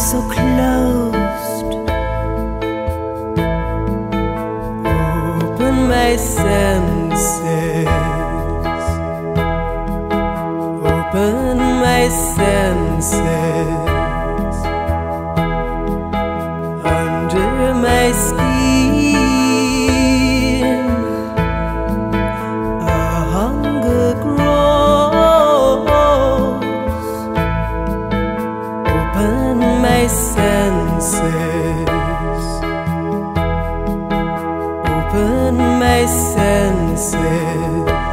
so closed. Open my senses. Open my senses. Senses.